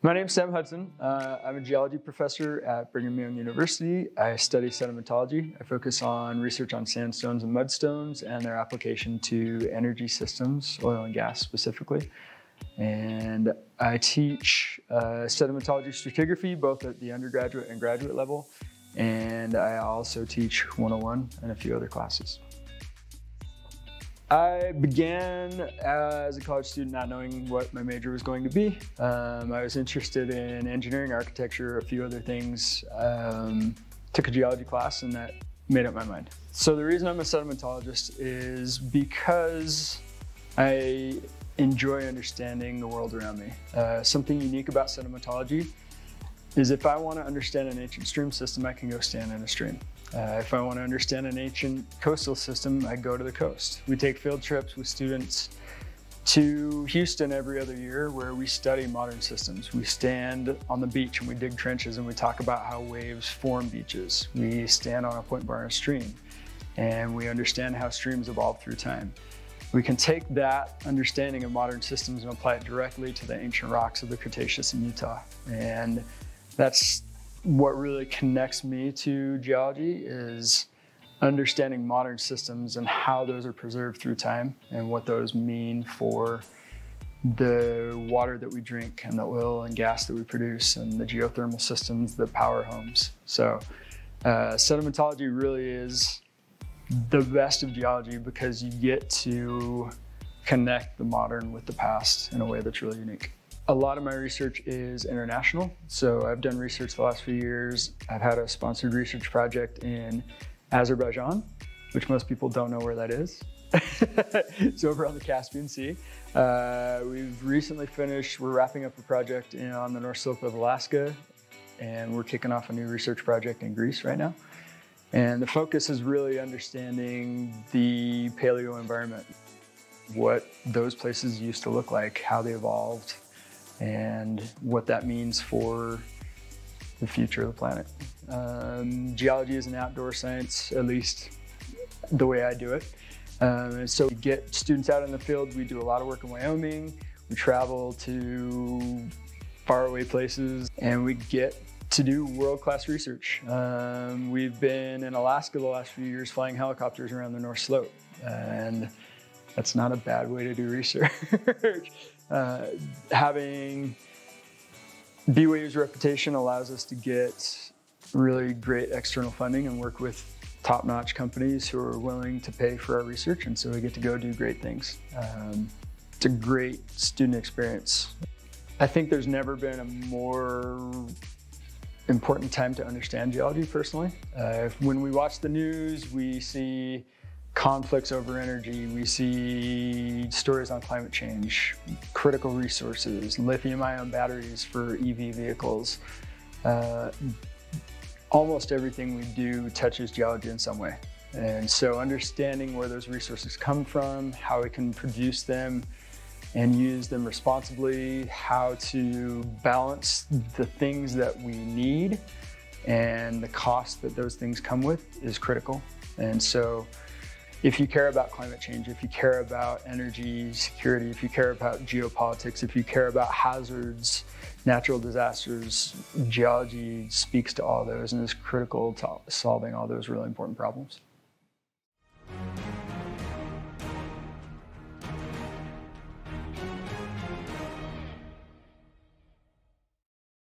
My name is Sam Hudson. Uh, I'm a geology professor at Brigham Young University. I study sedimentology. I focus on research on sandstones and mudstones and their application to energy systems, oil and gas specifically. And I teach uh, sedimentology stratigraphy both at the undergraduate and graduate level. And I also teach 101 and a few other classes. I began as a college student not knowing what my major was going to be. Um, I was interested in engineering, architecture, a few other things. Um, took a geology class and that made up my mind. So the reason I'm a sedimentologist is because I enjoy understanding the world around me. Uh, something unique about sedimentology is if I want to understand an ancient stream system, I can go stand in a stream. Uh, if I want to understand an ancient coastal system, I go to the coast. We take field trips with students to Houston every other year where we study modern systems. We stand on the beach and we dig trenches and we talk about how waves form beaches. We stand on a Point bar in a stream and we understand how streams evolve through time. We can take that understanding of modern systems and apply it directly to the ancient rocks of the Cretaceous in Utah. And that's what really connects me to geology is understanding modern systems and how those are preserved through time and what those mean for the water that we drink and the oil and gas that we produce and the geothermal systems that power homes. So uh, sedimentology really is the best of geology because you get to connect the modern with the past in a way that's really unique. A lot of my research is international. So I've done research the last few years. I've had a sponsored research project in Azerbaijan, which most people don't know where that is. it's over on the Caspian Sea. Uh, we've recently finished, we're wrapping up a project in, on the North Slope of Alaska, and we're kicking off a new research project in Greece right now. And the focus is really understanding the paleo environment, what those places used to look like, how they evolved, and what that means for the future of the planet. Um, geology is an outdoor science, at least the way I do it. Um, so we get students out in the field. We do a lot of work in Wyoming. We travel to faraway places and we get to do world-class research. Um, we've been in Alaska the last few years flying helicopters around the North Slope and that's not a bad way to do research. uh, having BYU's reputation allows us to get really great external funding and work with top-notch companies who are willing to pay for our research and so we get to go do great things. Um, it's a great student experience. I think there's never been a more important time to understand geology personally. Uh, when we watch the news, we see conflicts over energy. We see stories on climate change, critical resources, lithium ion batteries for EV vehicles. Uh, almost everything we do touches geology in some way. And so understanding where those resources come from, how we can produce them and use them responsibly, how to balance the things that we need and the cost that those things come with is critical. And so if you care about climate change, if you care about energy security, if you care about geopolitics, if you care about hazards, natural disasters, geology speaks to all those and is critical to solving all those really important problems.